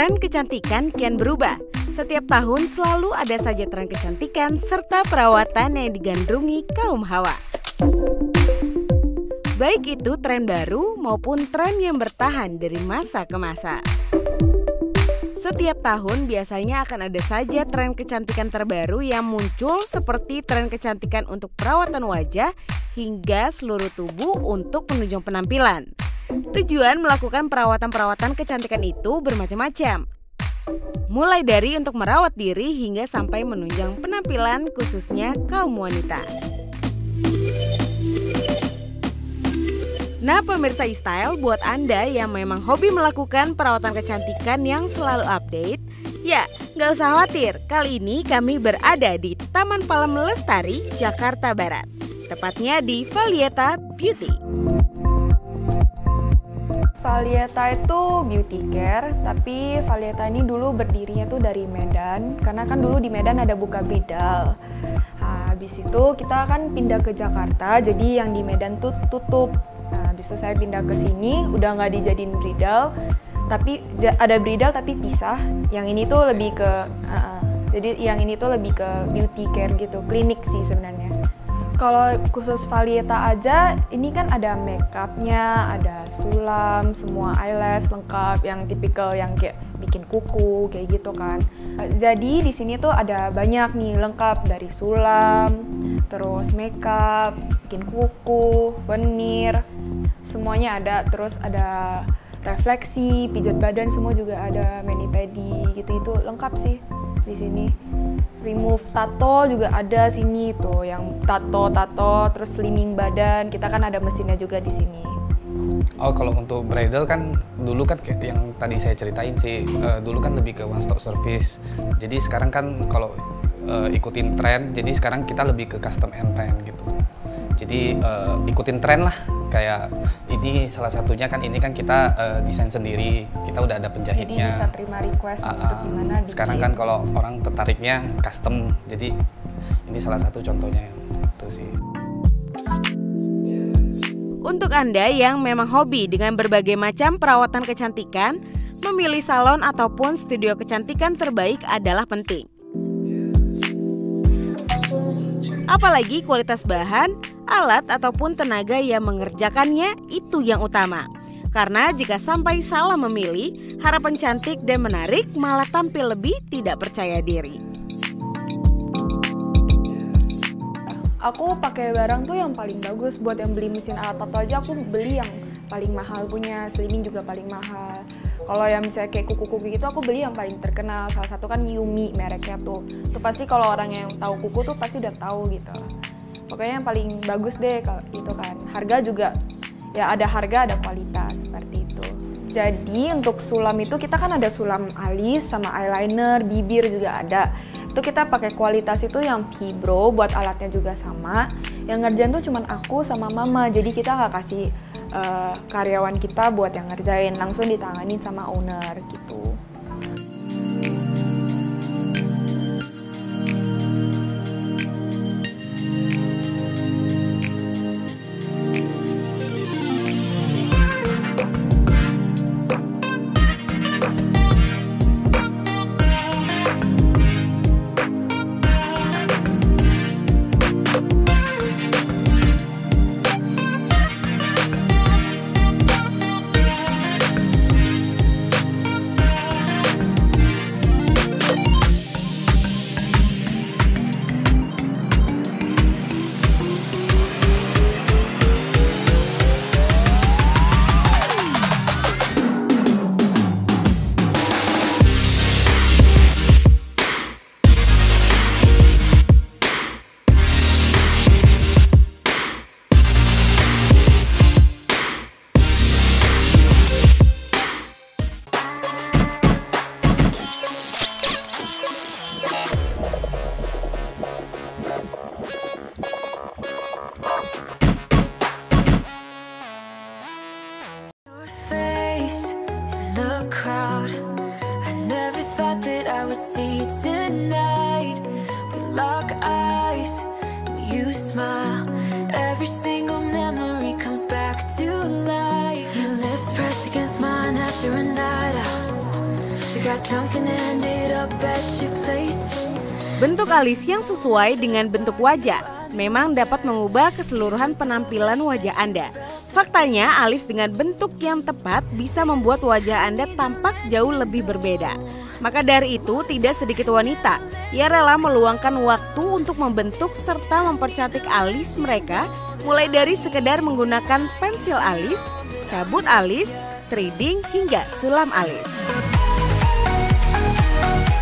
Tren kecantikan kian berubah. Setiap tahun selalu ada saja tren kecantikan serta perawatan yang digandrungi kaum hawa. Baik itu tren baru maupun tren yang bertahan dari masa ke masa. Setiap tahun biasanya akan ada saja tren kecantikan terbaru yang muncul seperti tren kecantikan untuk perawatan wajah hingga seluruh tubuh untuk penunjang penampilan. Tujuan melakukan perawatan-perawatan kecantikan itu bermacam-macam. Mulai dari untuk merawat diri hingga sampai menunjang penampilan khususnya kaum wanita. Nah pemirsa e-style buat Anda yang memang hobi melakukan perawatan kecantikan yang selalu update Ya, nggak usah khawatir, kali ini kami berada di Taman Palem Lestari, Jakarta Barat Tepatnya di Valieta Beauty Valieta itu beauty care, tapi Valieta ini dulu berdirinya tuh dari Medan, karena kan dulu di Medan ada buka bridal. Nah, habis itu kita kan pindah ke Jakarta, jadi yang di Medan tuh tutup. Nah, habis itu saya pindah ke sini, udah nggak dijadiin bridal, tapi ada bridal tapi pisah. Yang ini tuh lebih ke, uh, jadi yang ini tuh lebih ke beauty care gitu, klinik sih sebenarnya. Kalau khusus Valieta aja, ini kan ada makeupnya, ada sulam, semua eyelash lengkap, yang tipikal yang kayak bikin kuku kayak gitu kan. Jadi di sini tuh ada banyak nih lengkap dari sulam, terus makeup, bikin kuku, veneer, semuanya ada. Terus ada refleksi, pijat badan semua juga ada, mani pedi gitu itu lengkap sih di sini remove tato juga ada sini tuh yang tato tato terus slimming badan. Kita kan ada mesinnya juga di sini. Oh kalau untuk bridal kan dulu kan yang tadi saya ceritain sih uh, dulu kan lebih ke one stop service. Jadi sekarang kan kalau uh, ikutin tren jadi sekarang kita lebih ke custom and brand gitu. Jadi uh, ikutin tren lah kayak ini salah satunya kan ini kan kita uh, desain sendiri kita udah ada penjahitnya jadi bisa terima request uh, untuk gimana bikin. sekarang kan kalau orang tertariknya custom jadi ini salah satu contohnya itu sih untuk Anda yang memang hobi dengan berbagai macam perawatan kecantikan, memilih salon ataupun studio kecantikan terbaik adalah penting. Apalagi kualitas bahan, alat ataupun tenaga yang mengerjakannya itu yang utama. Karena jika sampai salah memilih, harapan cantik dan menarik malah tampil lebih tidak percaya diri. Aku pakai barang tuh yang paling bagus buat yang beli mesin alat tato aja aku beli yang paling mahal punya, slimming juga paling mahal. Kalau yang misalnya kayak kuku-kuku gitu aku beli yang paling terkenal. Salah satu kan Yumi mereknya tuh. Itu pasti kalau orang yang tahu kuku tuh pasti udah tahu gitu. Pokoknya yang paling bagus deh kalau itu kan. Harga juga ya ada harga ada kualitas seperti. Jadi untuk sulam itu kita kan ada sulam alis sama eyeliner, bibir juga ada. Itu kita pakai kualitas itu yang Fibro buat alatnya juga sama. Yang ngerjain tuh cuman aku sama mama. Jadi kita nggak kasih uh, karyawan kita buat yang ngerjain langsung ditanganin sama owner gitu. crowd. I never thought that I would see you tonight. We lock eyes and you smile. Every single memory comes back to life. Your lips pressed against mine after a night out. We got drunk and ended up at your place. Bentuk alis yang sesuai dengan bentuk wajah memang dapat mengubah keseluruhan penampilan wajah Anda. Faktanya, alis dengan bentuk yang tepat bisa membuat wajah Anda tampak jauh lebih berbeda. Maka dari itu, tidak sedikit wanita ia rela meluangkan waktu untuk membentuk serta mempercantik alis mereka mulai dari sekedar menggunakan pensil alis, cabut alis, threading hingga sulam alis.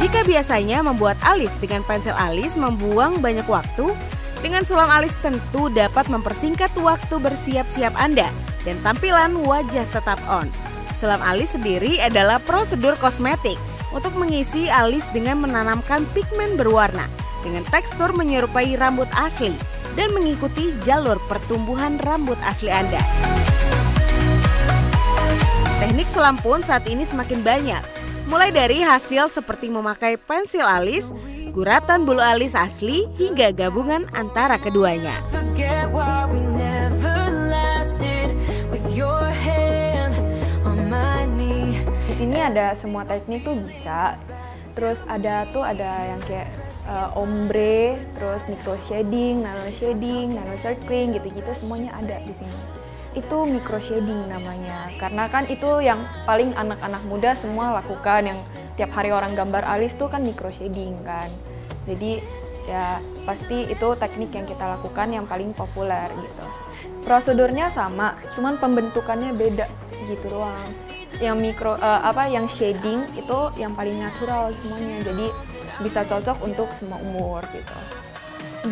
Jika biasanya membuat alis dengan pensil alis membuang banyak waktu, dengan sulam alis tentu dapat mempersingkat waktu bersiap-siap Anda dan tampilan wajah tetap on. Sulam alis sendiri adalah prosedur kosmetik untuk mengisi alis dengan menanamkan pigmen berwarna dengan tekstur menyerupai rambut asli dan mengikuti jalur pertumbuhan rambut asli Anda. Teknik selam pun saat ini semakin banyak, mulai dari hasil seperti memakai pensil alis, guratan bulu alis asli, hingga gabungan antara keduanya. sini ada semua teknik tuh bisa. Terus ada tuh ada yang kayak uh, ombre, terus micro shading, nano shading, nano circling gitu-gitu semuanya ada di sini. Itu micro shading namanya. Karena kan itu yang paling anak-anak muda semua lakukan yang tiap hari orang gambar alis tuh kan micro shading kan. Jadi ya pasti itu teknik yang kita lakukan yang paling populer gitu. Prosedurnya sama, cuman pembentukannya beda gitu doang yang mikro uh, apa yang shading itu yang paling natural semuanya jadi bisa cocok untuk semua umur gitu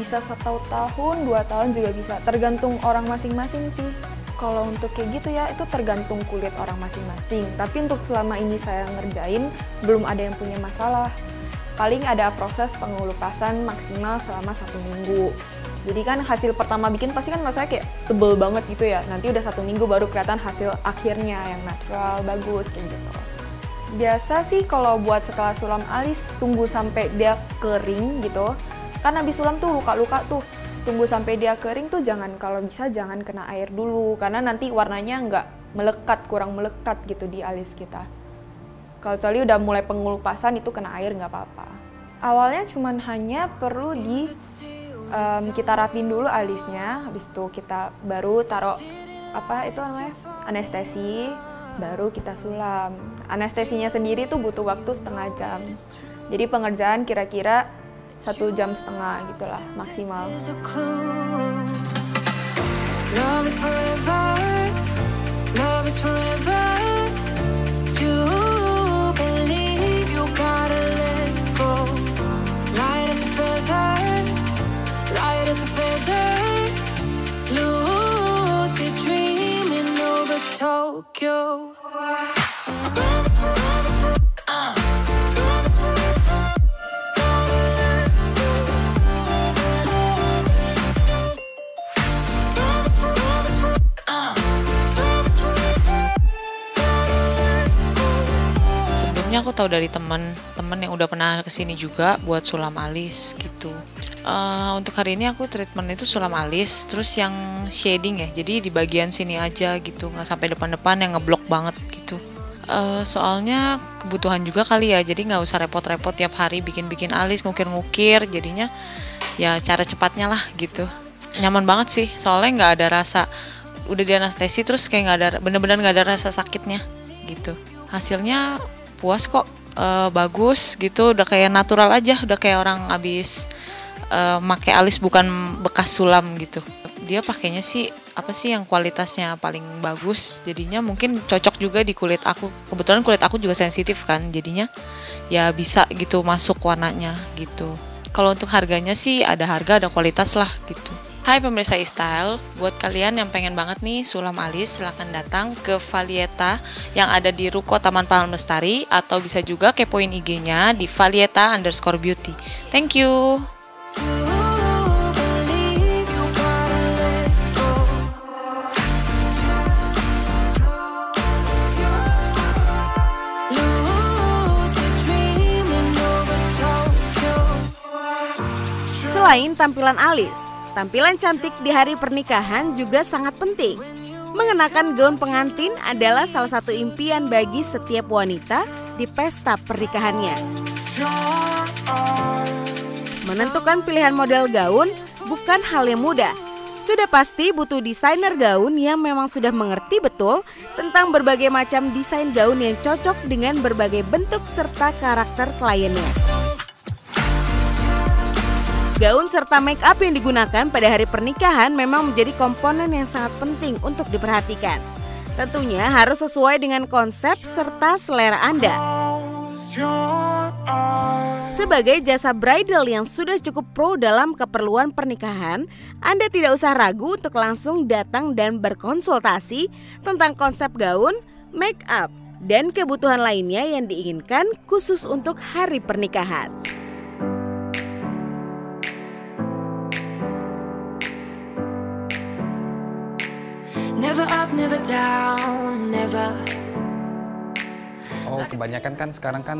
bisa satu tahun dua tahun juga bisa tergantung orang masing-masing sih kalau untuk kayak gitu ya itu tergantung kulit orang masing-masing tapi untuk selama ini saya ngerjain belum ada yang punya masalah paling ada proses pengelupasan maksimal selama satu minggu jadi kan hasil pertama bikin pasti kan rasanya kayak tebel banget gitu ya. Nanti udah satu minggu baru kelihatan hasil akhirnya yang natural, bagus kayak gitu. Biasa sih kalau buat setelah sulam alis tunggu sampai dia kering gitu. Kan habis sulam tuh luka-luka tuh. Tunggu sampai dia kering tuh jangan kalau bisa jangan kena air dulu karena nanti warnanya nggak melekat, kurang melekat gitu di alis kita. Kalau kecuali udah mulai pengelupasan itu kena air nggak apa-apa. Awalnya cuman hanya perlu di um, kita rapin dulu alisnya habis itu kita baru taruh apa itu namanya anestesi baru kita sulam anestesinya sendiri tuh butuh waktu setengah jam jadi pengerjaan kira-kira satu jam setengah gitulah maksimal. Love is forever, Tahu dari teman yang udah pernah ke sini juga buat sulam alis gitu. Uh, untuk hari ini aku treatment itu sulam alis terus yang shading ya jadi di bagian sini aja gitu nggak sampai depan-depan yang ngeblok banget gitu. Uh, soalnya kebutuhan juga kali ya jadi nggak usah repot-repot tiap hari bikin-bikin alis ngukir-ngukir jadinya ya cara cepatnya lah gitu. Nyaman banget sih soalnya nggak ada rasa udah di anestesi terus kayak nggak ada bener-bener nggak ada rasa sakitnya gitu. Hasilnya puas kok uh, bagus gitu. Udah kayak natural aja udah kayak orang abis uh, make alis bukan bekas sulam gitu. Dia pakainya sih apa sih yang kualitasnya paling bagus? Jadinya mungkin cocok juga di kulit aku. Kebetulan kulit aku juga sensitif kan jadinya ya bisa gitu masuk warnanya gitu. Kalau untuk harganya sih ada harga ada kualitas lah gitu Hai pemirsa e-style, buat kalian yang pengen banget nih sulam alis silahkan datang ke Valieta yang ada di Ruko Taman Palem Lestari atau bisa juga kepoin IG-nya di Valieta underscore beauty. Thank you. Selain tampilan alis, tampilan cantik di hari pernikahan juga sangat penting. Mengenakan gaun pengantin adalah salah satu impian bagi setiap wanita di pesta pernikahannya. Menentukan pilihan model gaun bukan hal yang mudah. Sudah pasti butuh desainer gaun yang memang sudah mengerti betul tentang berbagai macam desain gaun yang cocok dengan berbagai bentuk serta karakter kliennya. Gaun serta make up yang digunakan pada hari pernikahan memang menjadi komponen yang sangat penting untuk diperhatikan. Tentunya harus sesuai dengan konsep serta selera Anda. Sebagai jasa bridal yang sudah cukup pro dalam keperluan pernikahan, Anda tidak usah ragu untuk langsung datang dan berkonsultasi tentang konsep gaun, make up, dan kebutuhan lainnya yang diinginkan khusus untuk hari pernikahan. Never up, never down, never. Oh, kebanyakan kan sekarang kan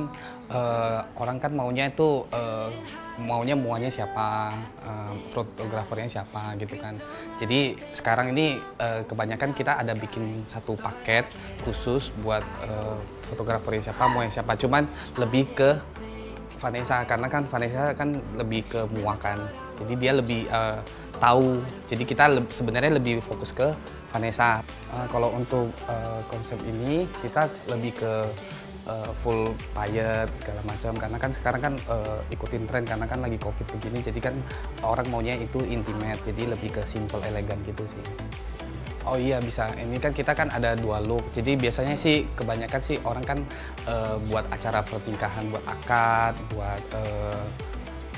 uh, orang kan maunya itu uh, maunya muanya siapa, uh, fotografernya siapa gitu kan. Jadi sekarang ini uh, kebanyakan kita ada bikin satu paket khusus buat uh, fotografernya siapa, muanya siapa. Cuman lebih ke Vanessa karena kan Vanessa kan lebih ke muakan. Jadi dia lebih uh, tahu. Jadi kita le sebenarnya lebih fokus ke Vanessa. Uh, kalau untuk uh, konsep ini kita lebih ke uh, full payet segala macam karena kan sekarang kan uh, ikutin tren karena kan lagi covid begini jadi kan orang maunya itu intimate jadi lebih ke simple elegan gitu sih. Oh iya bisa. Ini kan kita kan ada dua look. Jadi biasanya sih kebanyakan sih orang kan uh, buat acara pernikahan, buat akad, buat uh,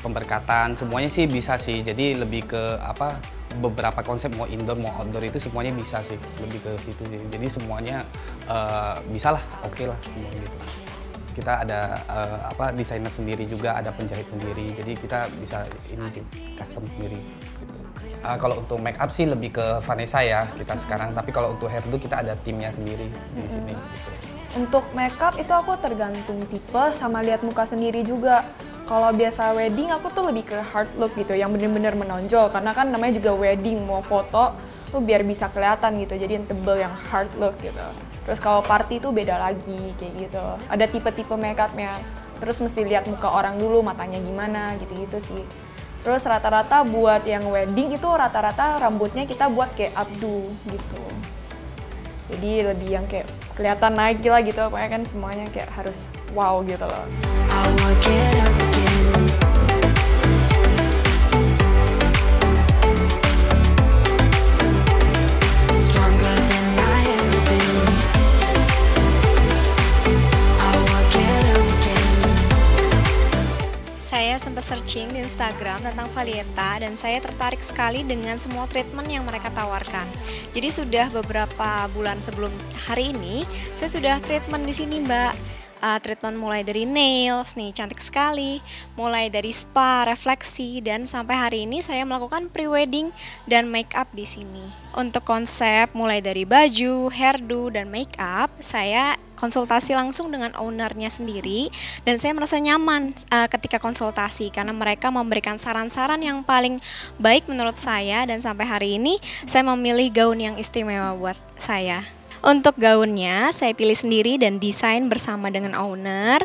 pemberkatan, semuanya sih bisa sih. Jadi lebih ke apa beberapa konsep mau indoor mau outdoor itu semuanya bisa sih lebih ke situ jadi semuanya uh, bisa lah oke okay lah semua gitu kita ada uh, apa desainer sendiri juga ada penjahit sendiri jadi kita bisa ini sih custom sendiri gitu. uh, kalau untuk make up sih lebih ke Vanessa ya kita sekarang tapi kalau untuk hairdo kita ada timnya sendiri di sini gitu. Untuk makeup itu aku tergantung tipe sama lihat muka sendiri juga. Kalau biasa wedding aku tuh lebih ke hard look gitu, yang bener-bener menonjol karena kan namanya juga wedding mau foto tuh biar bisa kelihatan gitu. Jadi yang tebel yang hard look gitu. Terus kalau party tuh beda lagi kayak gitu. Ada tipe-tipe makeupnya. Terus mesti lihat muka orang dulu, matanya gimana gitu-gitu sih. Terus rata-rata buat yang wedding itu rata-rata rambutnya kita buat kayak updo gitu. Jadi lebih yang kayak kelihatan naik lah gitu pokoknya kan semuanya kayak harus wow gitu loh searching di Instagram tentang Valieta dan saya tertarik sekali dengan semua treatment yang mereka tawarkan. Jadi sudah beberapa bulan sebelum hari ini, saya sudah treatment di sini, Mbak. Uh, treatment mulai dari nails nih cantik sekali, mulai dari spa, refleksi dan sampai hari ini saya melakukan pre-wedding dan make up di sini. Untuk konsep mulai dari baju, hairdo dan make up, saya konsultasi langsung dengan ownernya sendiri dan saya merasa nyaman uh, ketika konsultasi karena mereka memberikan saran-saran yang paling baik menurut saya dan sampai hari ini saya memilih gaun yang istimewa buat saya. Untuk gaunnya saya pilih sendiri dan desain bersama dengan owner.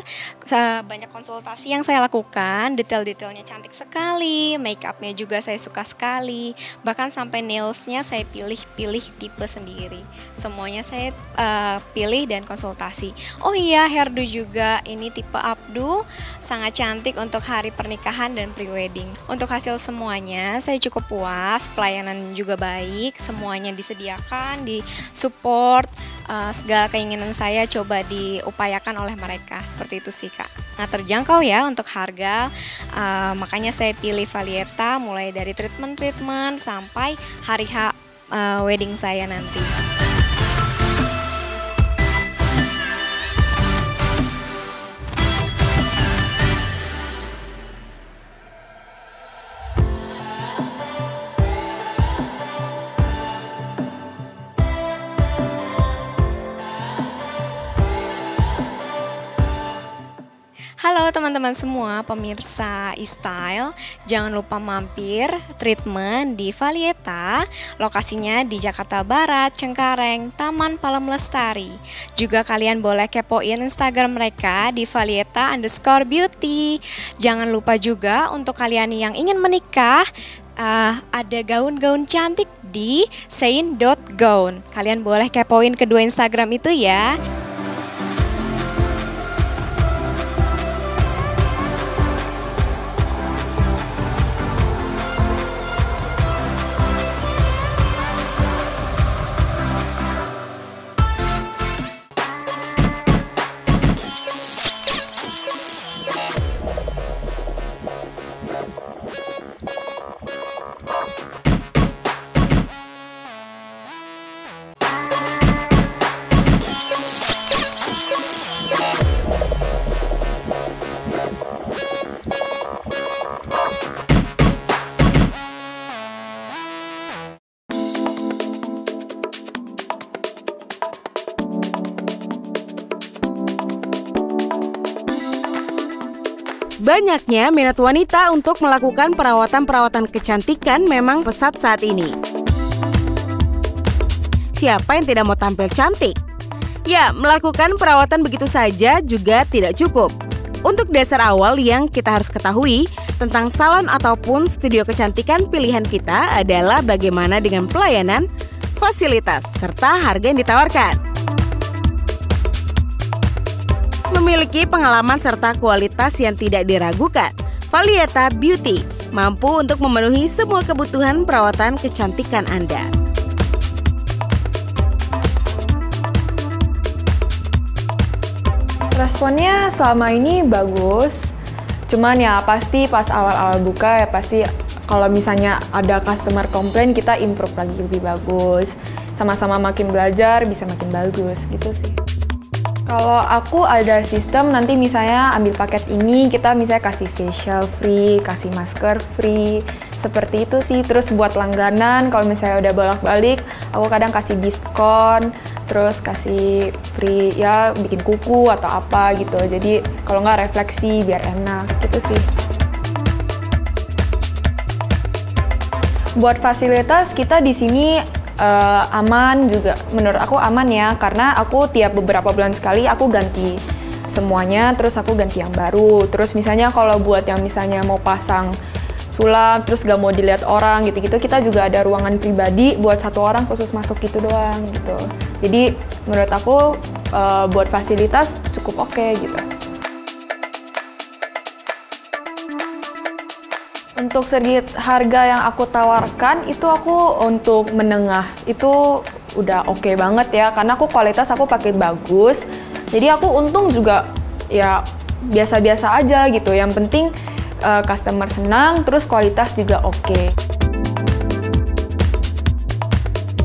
Banyak konsultasi yang saya lakukan, detail-detailnya cantik sekali, make upnya juga saya suka sekali. Bahkan sampai nailsnya saya pilih-pilih tipe sendiri. Semuanya saya uh, pilih dan konsultasi. Oh iya, hairdo juga ini tipe updo, sangat cantik untuk hari pernikahan dan pre-wedding. Untuk hasil semuanya saya cukup puas, pelayanan juga baik, semuanya disediakan, di support uh, segala keinginan saya coba diupayakan oleh mereka seperti itu sih kak. Nah terjangkau ya untuk harga, uh, makanya saya pilih Valieta mulai dari treatment-treatment sampai hari H uh, wedding saya nanti. Halo teman-teman semua pemirsa e-style Jangan lupa mampir treatment di Valieta Lokasinya di Jakarta Barat, Cengkareng, Taman Palem Lestari Juga kalian boleh kepoin Instagram mereka di Valieta underscore beauty Jangan lupa juga untuk kalian yang ingin menikah uh, ada gaun-gaun cantik di sein.gaun. Kalian boleh kepoin kedua Instagram itu ya. Banyaknya minat wanita untuk melakukan perawatan-perawatan kecantikan memang pesat saat ini. Siapa yang tidak mau tampil cantik? Ya, melakukan perawatan begitu saja juga tidak cukup. Untuk dasar awal yang kita harus ketahui tentang salon ataupun studio kecantikan pilihan kita adalah bagaimana dengan pelayanan, fasilitas, serta harga yang ditawarkan memiliki pengalaman serta kualitas yang tidak diragukan. Valieta Beauty mampu untuk memenuhi semua kebutuhan perawatan kecantikan Anda. Responnya selama ini bagus, cuman ya pasti pas awal-awal buka ya pasti kalau misalnya ada customer komplain kita improve lagi lebih bagus. Sama-sama makin belajar bisa makin bagus gitu sih. Kalau aku ada sistem nanti misalnya ambil paket ini kita misalnya kasih facial free, kasih masker free, seperti itu sih. Terus buat langganan kalau misalnya udah bolak-balik, aku kadang kasih diskon, terus kasih free ya bikin kuku atau apa gitu. Jadi kalau nggak refleksi biar enak gitu sih. Buat fasilitas kita di sini uh, aman juga. Menurut aku aman ya karena aku tiap beberapa bulan sekali aku ganti semuanya terus aku ganti yang baru. Terus misalnya kalau buat yang misalnya mau pasang sulap terus gak mau dilihat orang gitu-gitu kita juga ada ruangan pribadi buat satu orang khusus masuk gitu doang gitu. Jadi menurut aku uh, buat fasilitas cukup oke okay, gitu Untuk segi harga yang aku tawarkan itu aku untuk menengah itu udah oke okay banget ya karena aku kualitas aku pakai bagus. Jadi aku untung juga ya biasa-biasa aja gitu. Yang penting uh, customer senang terus kualitas juga oke. Okay.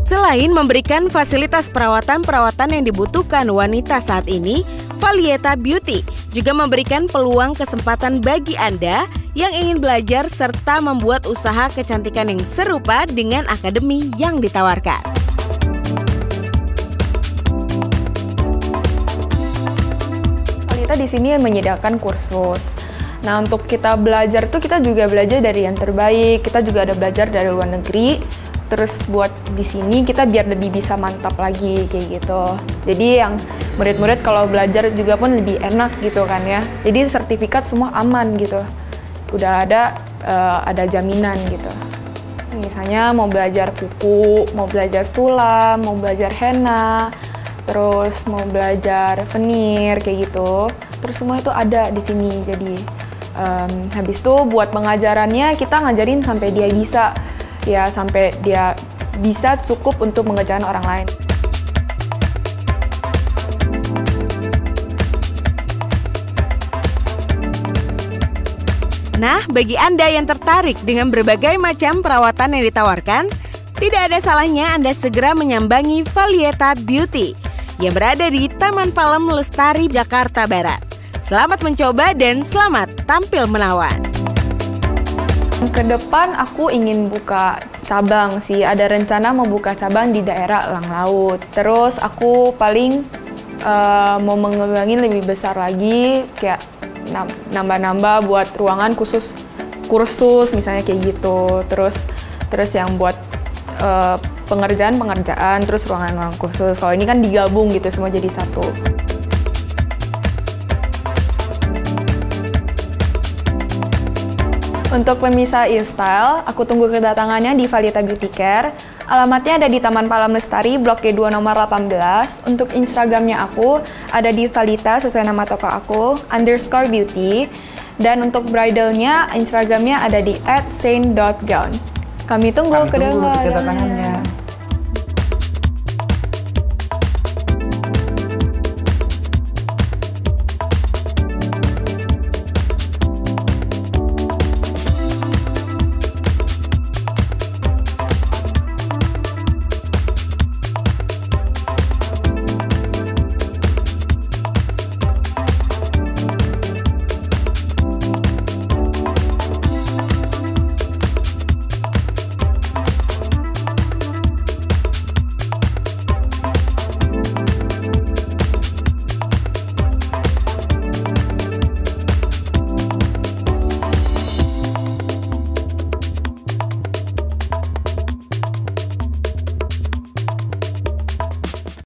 Selain memberikan fasilitas perawatan-perawatan yang dibutuhkan wanita saat ini, Valieta Beauty juga memberikan peluang kesempatan bagi Anda yang ingin belajar serta membuat usaha kecantikan yang serupa dengan akademi yang ditawarkan. Kita di sini menyediakan kursus. Nah, untuk kita belajar tuh kita juga belajar dari yang terbaik. Kita juga ada belajar dari luar negeri. Terus buat di sini kita biar lebih bisa mantap lagi kayak gitu. Jadi yang murid-murid kalau belajar juga pun lebih enak gitu kan ya. Jadi sertifikat semua aman gitu udah ada uh, ada jaminan gitu. Misalnya mau belajar kuku, mau belajar sulam, mau belajar henna, terus mau belajar veneer kayak gitu. Terus semua itu ada di sini. Jadi um, habis itu buat pengajarannya kita ngajarin sampai dia bisa ya sampai dia bisa cukup untuk mengajarkan orang lain. Nah, bagi Anda yang tertarik dengan berbagai macam perawatan yang ditawarkan, tidak ada salahnya Anda segera menyambangi Valieta Beauty yang berada di Taman Palem Lestari, Jakarta Barat. Selamat mencoba dan selamat tampil menawan. Ke depan aku ingin buka cabang sih, ada rencana mau buka cabang di daerah Lang Laut. Terus aku paling uh, mau mengembangin lebih besar lagi kayak nambah-nambah buat ruangan khusus kursus misalnya kayak gitu. Terus terus yang buat uh, pengerjaan pengerjaan terus ruangan-ruangan khusus. Kalau ini kan digabung gitu semua jadi satu. Untuk pemisah InStyle, aku tunggu kedatangannya di Valita Beauty Care. Alamatnya ada di Taman Palam Lestari, Blok G2 nomor 18. Untuk Instagramnya aku ada di Valita sesuai nama toko aku, underscore beauty. Dan untuk bridalnya, Instagramnya ada di @saint.gown. Kami tunggu, Kami tunggu kedatangannya.